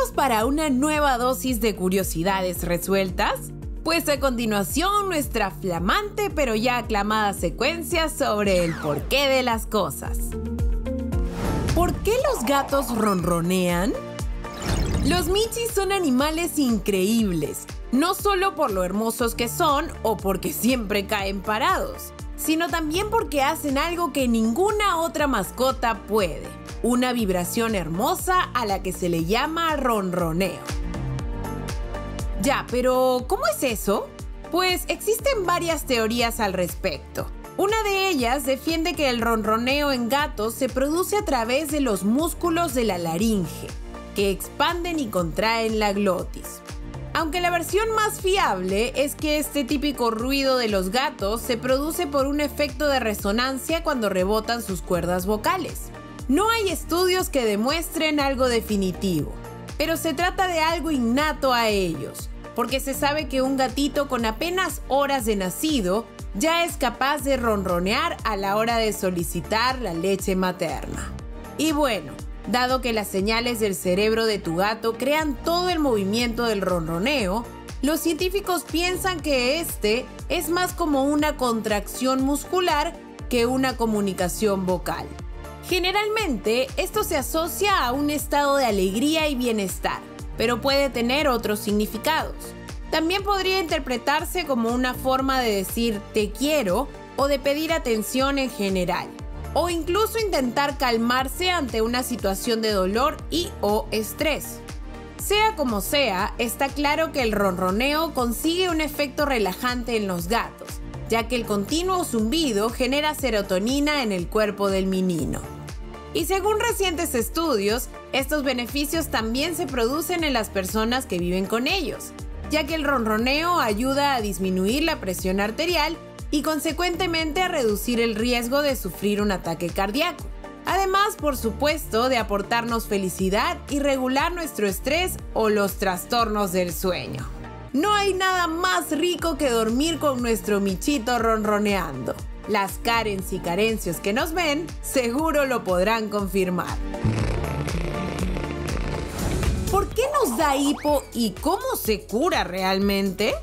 ¿Listos para una nueva dosis de curiosidades resueltas? Pues a continuación nuestra flamante pero ya aclamada secuencia sobre el porqué de las cosas. ¿Por qué los gatos ronronean? Los michis son animales increíbles, no solo por lo hermosos que son o porque siempre caen parados, sino también porque hacen algo que ninguna otra mascota puede, una vibración hermosa a la que se le llama ronroneo. Ya, pero ¿cómo es eso? Pues existen varias teorías al respecto. Una de ellas defiende que el ronroneo en gatos se produce a través de los músculos de la laringe, que expanden y contraen la glotis. Aunque la versión más fiable es que este típico ruido de los gatos se produce por un efecto de resonancia cuando rebotan sus cuerdas vocales. No hay estudios que demuestren algo definitivo, pero se trata de algo innato a ellos, porque se sabe que un gatito con apenas horas de nacido ya es capaz de ronronear a la hora de solicitar la leche materna. Y bueno, dado que las señales del cerebro de tu gato crean todo el movimiento del ronroneo, los científicos piensan que este es más como una contracción muscular que una comunicación vocal. Generalmente, esto se asocia a un estado de alegría y bienestar, pero puede tener otros significados. También podría interpretarse como una forma de decir te quiero o de pedir atención en general, o incluso intentar calmarse ante una situación de dolor y o estrés. Sea como sea, está claro que el ronroneo consigue un efecto relajante en los gatos, ya que el continuo zumbido genera serotonina en el cuerpo del menino. Y según recientes estudios, estos beneficios también se producen en las personas que viven con ellos, ya que el ronroneo ayuda a disminuir la presión arterial y consecuentemente a reducir el riesgo de sufrir un ataque cardíaco. Además, por supuesto, de aportarnos felicidad y regular nuestro estrés o los trastornos del sueño. No hay nada más rico que dormir con nuestro michito ronroneando. Las Karens y carencios que nos ven seguro lo podrán confirmar. ¿Por qué nos da hipo y cómo se cura realmente?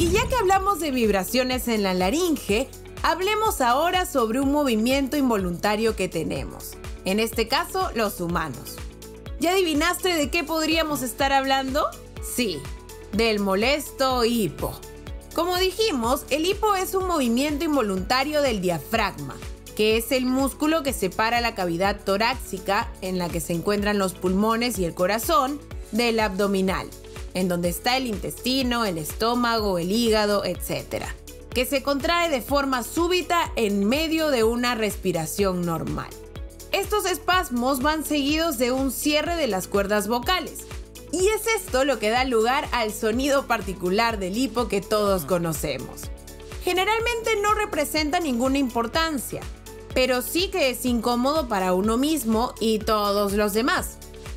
Y ya que hablamos de vibraciones en la laringe, hablemos ahora sobre un movimiento involuntario que tenemos. En este caso, los humanos. ¿Ya adivinaste de qué podríamos estar hablando? Sí, del molesto hipo. Como dijimos, el hipo es un movimiento involuntario del diafragma, que es el músculo que separa la cavidad torácica, en la que se encuentran los pulmones y el corazón, del abdominal, en donde está el intestino, el estómago, el hígado, etc., que se contrae de forma súbita en medio de una respiración normal. Estos espasmos van seguidos de un cierre de las cuerdas vocales, y es esto lo que da lugar al sonido particular del hipo que todos conocemos. Generalmente no representa ninguna importancia, pero sí que es incómodo para uno mismo y todos los demás,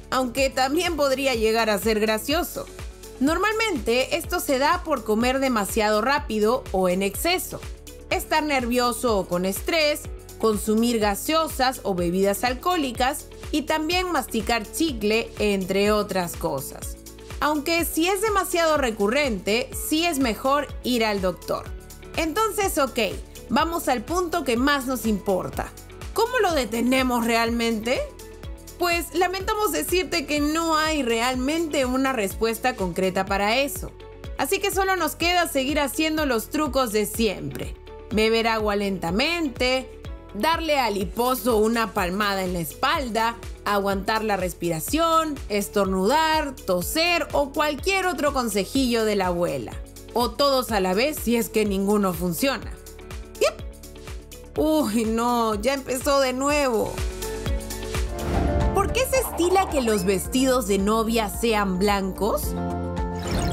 aunque también podría llegar a ser gracioso. Normalmente esto se da por comer demasiado rápido o en exceso, estar nervioso o con estrés, consumir gaseosas o bebidas alcohólicas y también masticar chicle, entre otras cosas. Aunque si es demasiado recurrente, sí es mejor ir al doctor. Entonces, ok, vamos al punto que más nos importa. ¿Cómo lo detenemos realmente? Pues lamentamos decirte que no hay realmente una respuesta concreta para eso. Así que solo nos queda seguir haciendo los trucos de siempre. Beber agua lentamente, darle al hiposo una palmada en la espalda, aguantar la respiración, estornudar, toser o cualquier otro consejillo de la abuela. O todos a la vez si es que ninguno funciona. Uy, no, ya empezó de nuevo. ¿Por qué se estila que los vestidos de novia sean blancos?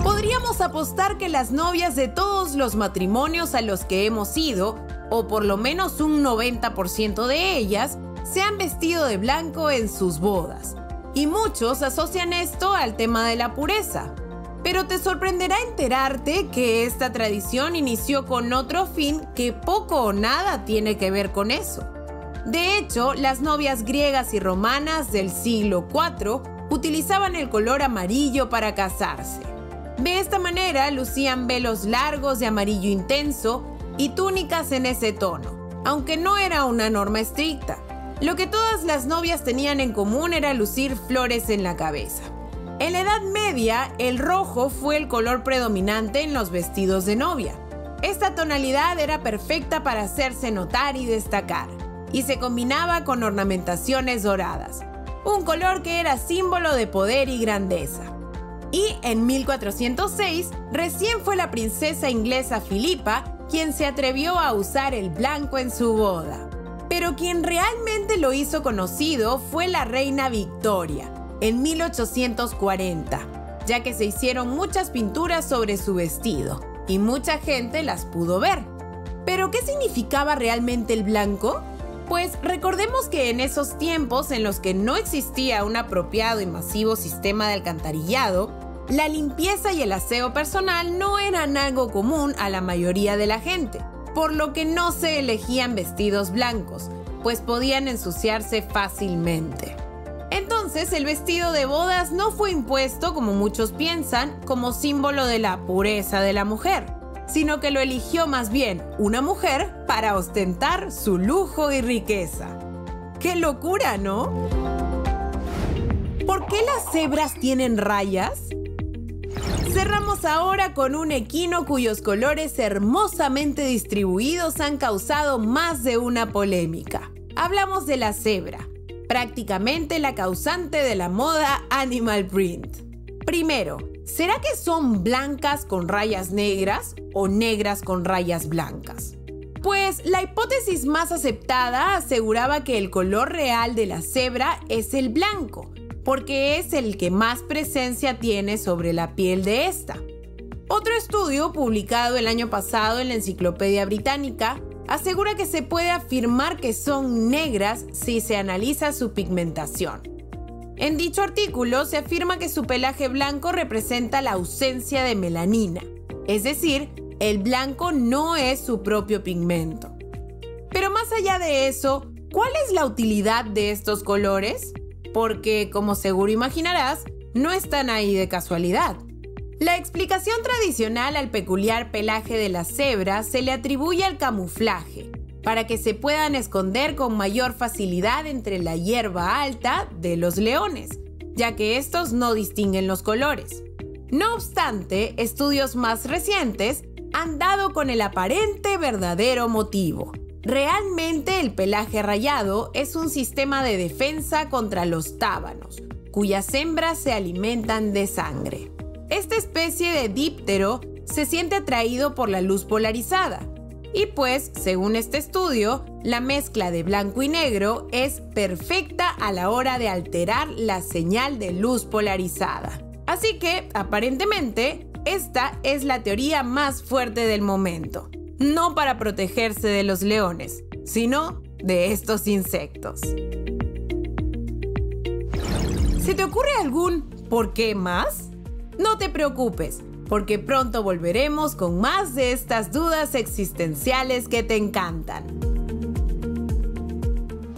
Podríamos apostar que las novias de todos los matrimonios a los que hemos ido, o por lo menos un 90% de ellas, se han vestido de blanco en sus bodas. Y muchos asocian esto al tema de la pureza. Pero te sorprenderá enterarte que esta tradición inició con otro fin que poco o nada tiene que ver con eso. De hecho, las novias griegas y romanas del siglo IV utilizaban el color amarillo para casarse. De esta manera lucían velos largos de amarillo intenso y túnicas en ese tono, aunque no era una norma estricta. Lo que todas las novias tenían en común era lucir flores en la cabeza. En la Edad Media, el rojo fue el color predominante en los vestidos de novia. Esta tonalidad era perfecta para hacerse notar y destacar, y se combinaba con ornamentaciones doradas, un color que era símbolo de poder y grandeza. Y en 1406, recién fue la princesa inglesa Filipa quien se atrevió a usar el blanco en su boda. Pero quien realmente lo hizo conocido fue la reina Victoria, en 1840, ya que se hicieron muchas pinturas sobre su vestido y mucha gente las pudo ver. ¿Pero qué significaba realmente el blanco? Pues recordemos que en esos tiempos en los que no existía un apropiado y masivo sistema de alcantarillado, la limpieza y el aseo personal no eran algo común a la mayoría de la gente, por lo que no se elegían vestidos blancos, pues podían ensuciarse fácilmente. Entonces el vestido de bodas no fue impuesto, como muchos piensan, como símbolo de la pureza de la mujer sino que lo eligió más bien una mujer para ostentar su lujo y riqueza. ¡Qué locura, ¿no? ¿Por qué las cebras tienen rayas? Cerramos ahora con un equino cuyos colores hermosamente distribuidos han causado más de una polémica. Hablamos de la cebra, prácticamente la causante de la moda animal print. Primero, ¿Será que son blancas con rayas negras o negras con rayas blancas? Pues la hipótesis más aceptada aseguraba que el color real de la cebra es el blanco, porque es el que más presencia tiene sobre la piel de esta. Otro estudio publicado el año pasado en la Enciclopedia Británica asegura que se puede afirmar que son negras si se analiza su pigmentación. En dicho artículo se afirma que su pelaje blanco representa la ausencia de melanina, es decir, el blanco no es su propio pigmento. Pero más allá de eso, ¿cuál es la utilidad de estos colores? Porque, como seguro imaginarás, no están ahí de casualidad. La explicación tradicional al peculiar pelaje de la cebra se le atribuye al camuflaje, para que se puedan esconder con mayor facilidad entre la hierba alta de los leones, ya que estos no distinguen los colores. No obstante, estudios más recientes han dado con el aparente verdadero motivo. Realmente el pelaje rayado es un sistema de defensa contra los tábanos, cuyas hembras se alimentan de sangre. Esta especie de díptero se siente atraído por la luz polarizada, y pues, según este estudio, la mezcla de blanco y negro es perfecta a la hora de alterar la señal de luz polarizada. Así que, aparentemente, esta es la teoría más fuerte del momento. No para protegerse de los leones, sino de estos insectos. ¿Se te ocurre algún por qué más? No te preocupes porque pronto volveremos con más de estas dudas existenciales que te encantan.